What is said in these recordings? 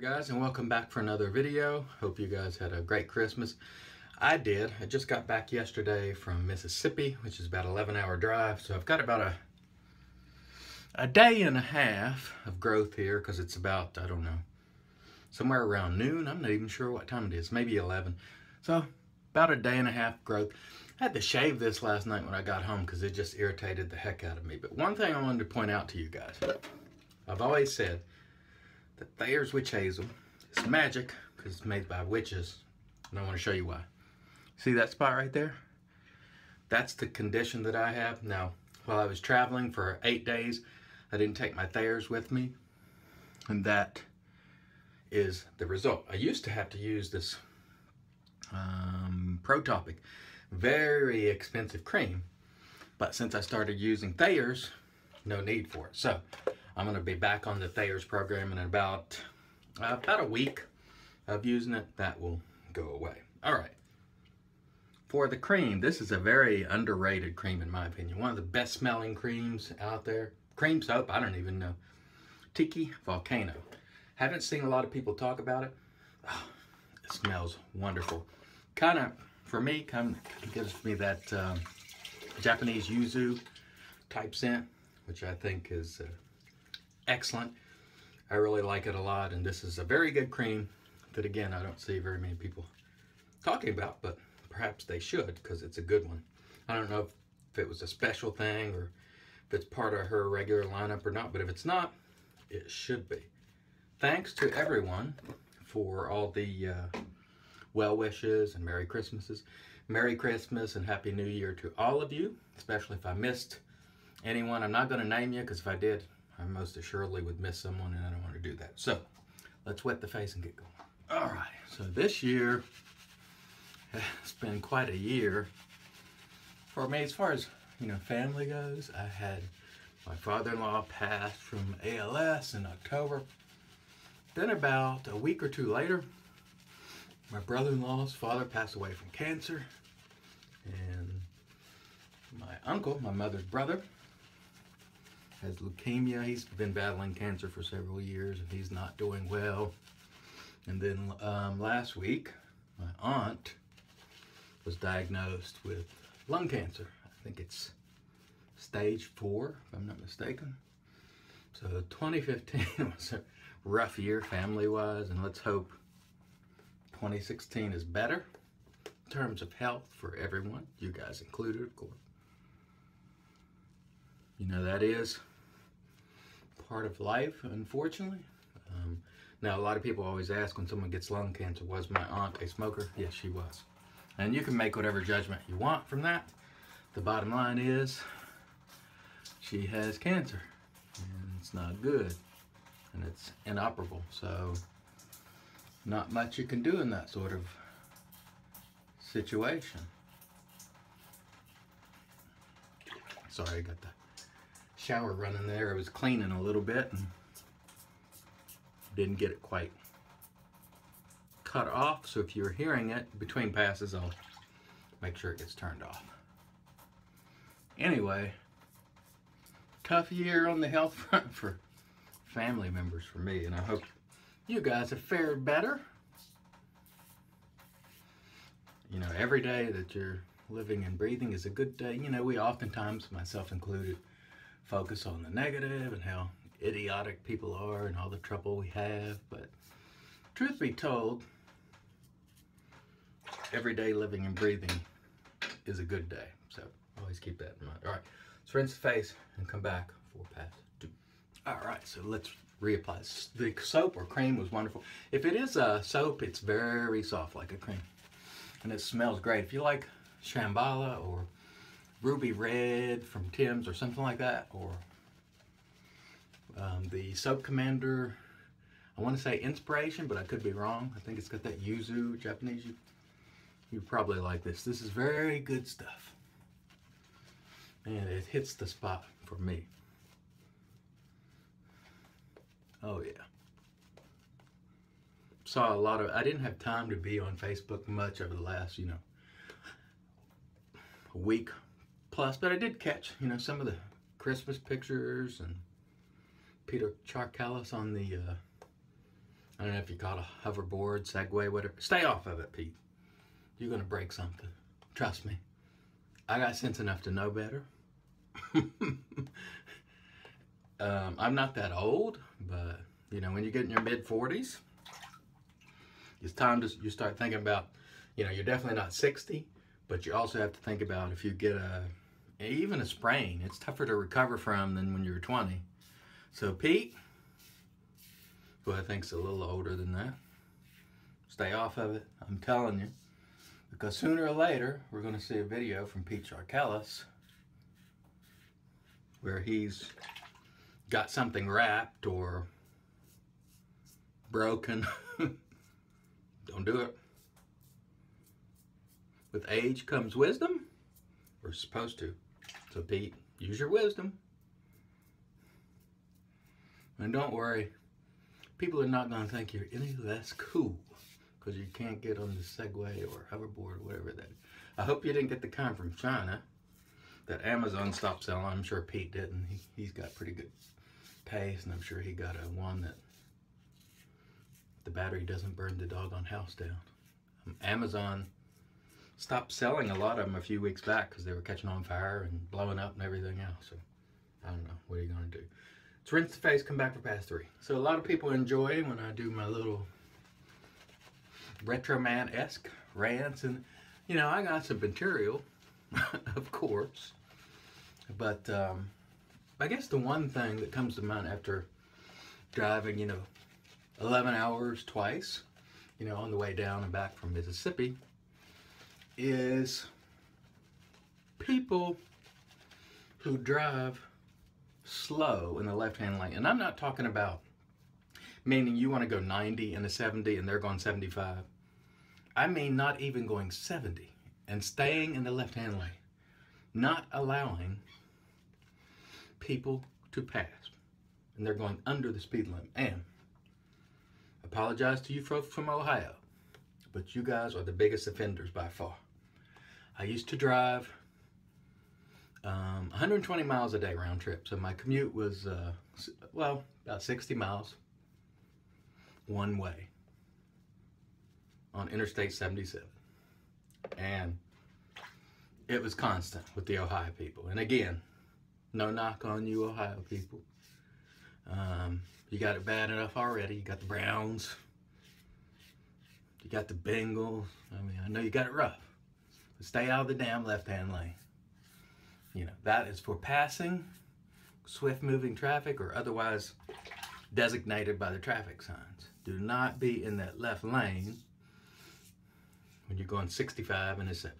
there guys and welcome back for another video. Hope you guys had a great Christmas. I did. I just got back yesterday from Mississippi, which is about 11 hour drive. So I've got about a a day and a half of growth here because it's about, I don't know, somewhere around noon. I'm not even sure what time it is, maybe 11. So about a day and a half growth. I had to shave this last night when I got home because it just irritated the heck out of me. But one thing I wanted to point out to you guys, I've always said that Thayer's Witch Hazel. It's magic because it's made by witches. And I want to show you why. See that spot right there? That's the condition that I have. Now, while I was traveling for eight days, I didn't take my Thayer's with me. And that is the result. I used to have to use this um, Protopic, very expensive cream. But since I started using Thayer's, no need for it. So I'm going to be back on the Thayer's program in about, uh, about a week of using it. That will go away. All right. For the cream, this is a very underrated cream in my opinion. One of the best smelling creams out there. Cream soap, I don't even know. Tiki Volcano. Haven't seen a lot of people talk about it. Oh, it smells wonderful. Kind of, for me, kind of gives me that um, Japanese yuzu type scent, which I think is uh, excellent. I really like it a lot, and this is a very good cream that, again, I don't see very many people talking about, but perhaps they should because it's a good one. I don't know if, it was a special thing or if it's part of her regular lineup or not, but if it's not, it should be. Thanks to everyone for all the uh, well wishes and Merry Christmases. Merry Christmas and Happy New Year to all of you, especially if I missed anyone. I'm not going to name you because if I did, I most assuredly would miss someone and I don't want to do that. So let's wet the face and get going. All right, so this year it's been quite a year for me as far as you know family goes. I had my father-in-law pass from ALS in October. Then about a week or two later, my brother-in-law's father passed away from cancer. And my uncle, my mother's brother, has leukemia. He's been battling cancer for several years and he's not doing well. And then um, last week, my aunt was diagnosed with lung cancer. I think it's stage four, if I'm not mistaken. So 2015 was a rough year family-wise, and let's hope 2016 is better in terms of health for everyone, you guys included, of course. You know, that is part of life, unfortunately. Um, now, a lot of people always ask when someone gets lung cancer, was my aunt a smoker? Yes, she was. And you can make whatever judgment you want from that. The bottom line is she has cancer and it's not good and it's inoperable. So not much you can do in that sort of situation. Sorry, I got the shower running there. I was cleaning a little bit and didn't get it quite cut off. So if you're hearing it between passes, I'll make sure it gets turned off. Anyway, tough year on the health front for family members for me, and I hope you guys have fared better. You know, every day that you're living and breathing is a good day. You know, we oftentimes, myself included, focus on the negative and how idiotic people are and all the trouble we have. But truth be told, every day living and breathing is a good day. So always keep that in mind. All right, let's rinse the face and come back for pass two. All right, so let's reapply. The soap or cream was wonderful. If it is a soap, it's very soft like a cream. And it smells great. If you like Shambhala or Ruby Red from Tim's or something like that, or um, the Soap Commander, I want to say Inspiration, but I could be wrong. I think it's got that yuzu, Japanese. You, you probably like this. This is very good stuff. And it hits the spot for me. Oh yeah. Saw a lot of, I didn't have time to be on Facebook much over the last, you know, week plus, but I did catch, you know, some of the Christmas pictures and Peter Charkalis on the uh, I don't know if you call it a hoverboard, Segway, whatever. Stay off of it, Pete. You're gonna break something. Trust me. I got sense enough to know better. um, I'm not that old, but you know, when you get in your mid 40s, it's time to you start thinking about, you know, you're definitely not 60, but you also have to think about if you get a even a sprain, it's tougher to recover from than when you're 20. So Pete, who I think's a little older than that, stay off of it. I'm telling you. Because sooner or later, we're going to see a video from Pete Charkalis where he's got something wrapped or broken. Don't do it. With age comes wisdom. We're supposed to. So Pete, use your wisdom. And don't worry, people are not going to think you're any less cool because you can't get on the Segway or hoverboard or whatever that. I hope you didn't get the kind from China that Amazon stopped selling. I'm sure Pete didn't. He, he's got pretty good taste, and I'm sure he got a one that the battery doesn't burn the doggone house down. Amazon stopped selling a lot of them a few weeks back because they were catching on fire and blowing up and everything else. So I don't know. What are you going to do? It's rinse the face, come back for pass three. So a lot of people enjoy when I do my little retro man-esque rants and you know I got some material of course but um, I guess the one thing that comes to mind after driving you know 11 hours twice you know on the way down and back from Mississippi is people who drive slow in the left-hand lane and I'm not talking about meaning you want to go 90 and a 70 and they're going 75. I mean not even going 70 and staying in the left-hand lane, not allowing people to pass. And they're going under the speed limit. And apologize to you folks from Ohio, but you guys are the biggest offenders by far. I used to drive um, 120 miles a day round trip. So my commute was, uh, well, about 60 miles one way on Interstate 77. And it was constant with the Ohio people. And again, no knock on you Ohio people. Um, you got it bad enough already. You got the Browns. You got the Bengals. I mean, I know you got it rough. Stay out of the damn left-hand lane. You know, that is for passing, swift moving traffic, or otherwise designated by the traffic signs. Do not be in that left lane when you're going 65 and a 70.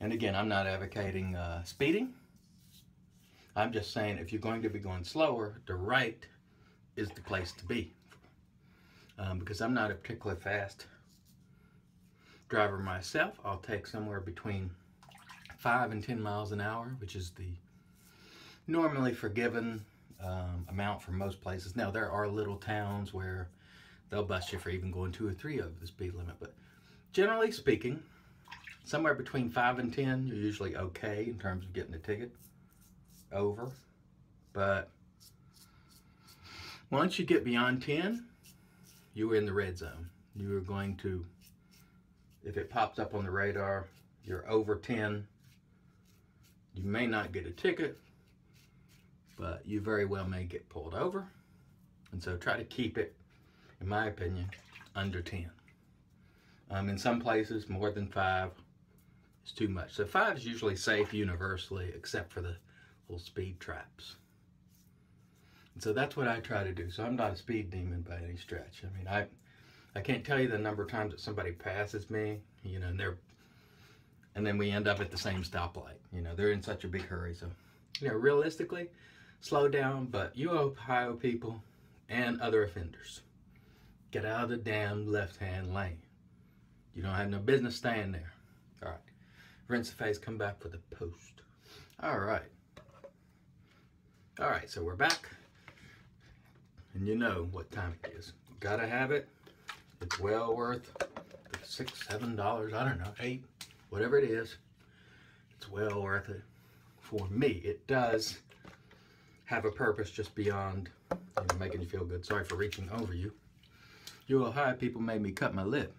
And again, I'm not advocating uh, speeding. I'm just saying if you're going to be going slower, the right is the place to be. Um, because I'm not a particularly fast driver myself. I'll take somewhere between 5 and 10 miles an hour, which is the normally forgiven um, amount for most places. Now, there are little towns where they'll bust you for even going two or three over the speed limit. But generally speaking, somewhere between 5 and 10, you're usually okay in terms of getting a ticket over. But once you get beyond 10, you are in the red zone. You are going to, if it pops up on the radar, you're over 10, you may not get a ticket, but you very well may get pulled over. And so try to keep it, in my opinion, under 10. Um, in some places, more than five is too much. So five is usually safe universally, except for the little speed traps. And so that's what I try to do. So I'm not a speed demon by any stretch. I mean, I I can't tell you the number of times that somebody passes me, you know, and they're and then we end up at the same stoplight. You know, they're in such a big hurry. So, you know, realistically, slow down, but you Ohio people and other offenders, get out of the damn left-hand lane. You don't have no business staying there. All right. Rinse the face, come back for the post. All right. All right, so we're back. And you know what time it is. Gotta have it. It's well worth six, seven dollars, I don't know, eight, whatever it is, it's well worth it for me. It does have a purpose just beyond you know, making you feel good. Sorry for reaching over you. You Ohio people made me cut my lip.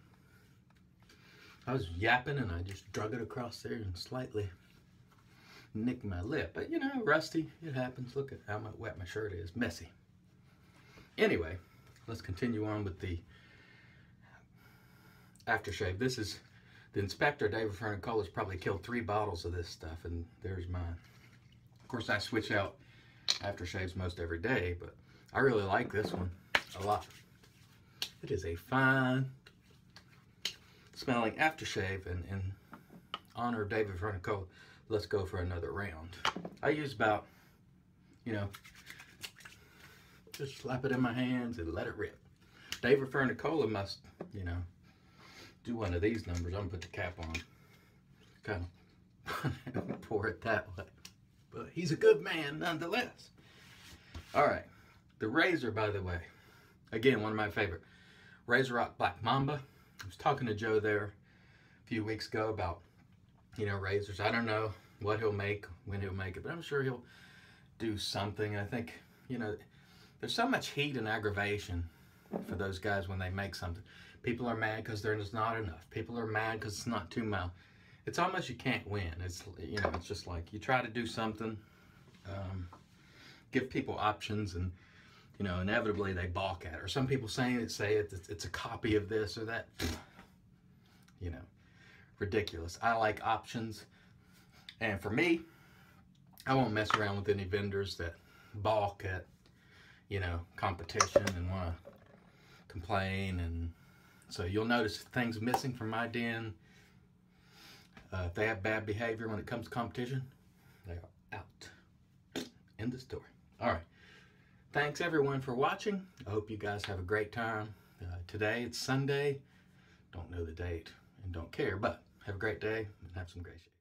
I was yapping and I just drug it across there and slightly nicked my lip. But you know, rusty, it happens. Look at how wet my shirt is, messy. Anyway, let's continue on with the aftershave. This is the inspector, David Fernicola, probably killed three bottles of this stuff, and there's mine. Of course, I switch out aftershaves most every day, but I really like this one a lot. It is a fine smelling aftershave, and in honor of David Fernicola, let's go for another round. I use about, you know, just slap it in my hands and let it rip. David Fernicola must, you know, do one of these numbers. I'm gonna put the cap on. Kind of pour it that way. But he's a good man nonetheless. All right. The razor, by the way, again, one of my favorite. RazoRock Black Mamba. I was talking to Joe there a few weeks ago about, you know, razors. I don't know what he'll make, when he'll make it, but I'm sure he'll do something. I think, you know, there's so much heat and aggravation for those guys when they make something. People are mad because there's not enough. People are mad because it's not too mild. It's almost you can't win. It's you know, it's just like you try to do something, um, give people options, and you know, inevitably they balk at it. Or some people saying it say it, it's, it's a copy of this or that. You know, ridiculous. I like options, and for me, I won't mess around with any vendors that balk at you know, competition and want to complain. And so you'll notice things missing from my den. Uh, if they have bad behavior when it comes to competition, they are out. in the story. All right. Thanks everyone for watching. I hope you guys have a great time. Uh, today it's Sunday. Don't know the date and don't care, but have a great day and have some great.